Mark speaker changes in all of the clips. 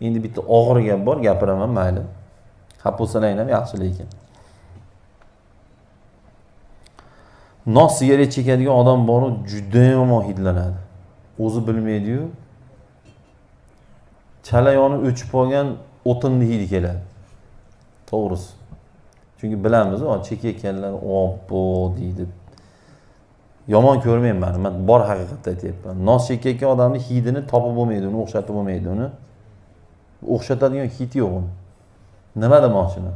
Speaker 1: endi bitta og'ir gap bor gapiraman mayli. Xafa bo'lsalaring ham yaxshi lekin. Nos sigaret chekadigan odam boru judayam yomon hidlanadi o'zi bilmaydiyu. Chala yonib o'chib qolgan o'tinni hidi keladi. To'g'risi. Chunki bilamiz chekayotganlar oppo deydi. Yomon ko'rmayman man bor haqiqatni aytyapman. Nos chekayotgan odamni hidini topib bo'lmaydi uni o'xshatib bo'lmaydi uni o'xshatadigan hit yo'q uni. Nima demoqchiman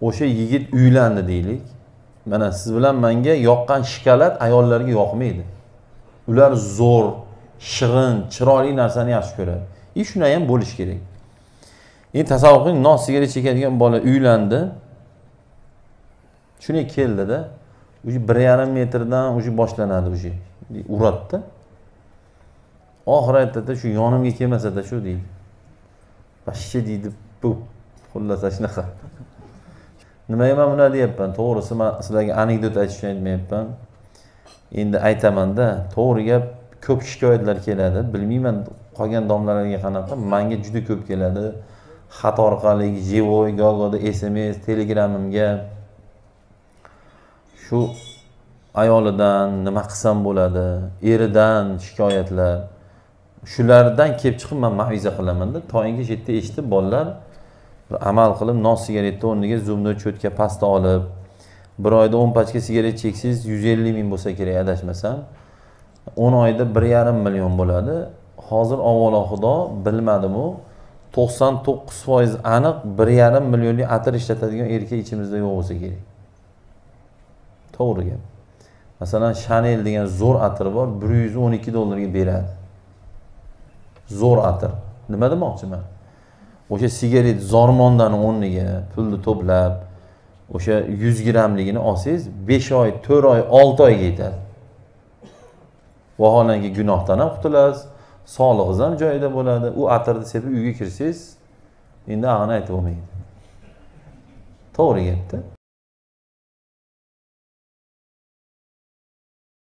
Speaker 1: o'sha yigit uylandi deylik. Mana siz bilan manga yoqqan shikolat ayollarga yoqmaydi. Ular zo'r shirin chiroyli narsani yaxshi ko'radi. И shunday ham bo'lishi kerak. Endi tasavvur qiling nos sigaret chekadigan bola uylandi. Shunday keldida уже bir yarim metrdan уже boshlanadi уже uradida oxiri aytadida shu yonimga kelmasada shu deydi. Pashsha deydi bu xullas shunaqa nimaga man bunaqa deyapman to'g'risi man sizlarga anekdot aytish uchun aytmayapman endi aytamanda to'g'ri gap ko'p shikoyatlar keladi bilmayman qolgan domlalarga qanaqa manga juda ko'p keladi xat orqali живой gogoda sms telegramimga shu ayolidan nima qilsam bo'ladi eridan shikoyatlar shulardan kelib chiqib man maviza qilamanda toyingi shu yerda eshitib bolalar bir amal qilib non sigaretni o'rniga zumni cho'tka pasta olib bir oyda o'n pachka sigaret cheksangiz yuz ellik ming bo'lsa kerak adashmasam o'n oyda bir yarim million bo'ladi. Hozir avvalo xudo bilmadimu to'qson to'qqiz foiz aniq bir yarim millionlik atir ishlatadigan erkak ichimizda yo'q bo'lsa kerak. To'g'ri gap. Masalan shanel degan zo'r atir bor bir yuz o'n ikki dollarga beradi. Zo'r atir. Nima demoqchiman? O'sha sigaret zormondani o'rniga pulni to'plab o'sha yuz grammligini olsangiz besh oy to'rt oy olti oyga yetadi. Vaholanki gunohdan ham qutulasiz sog'lig'ingiz ham joyida bo'ladi. U atirni sepib uyga kirsangiz endi ag'ini aytib bo'lmaydi. To'g'ri gapda.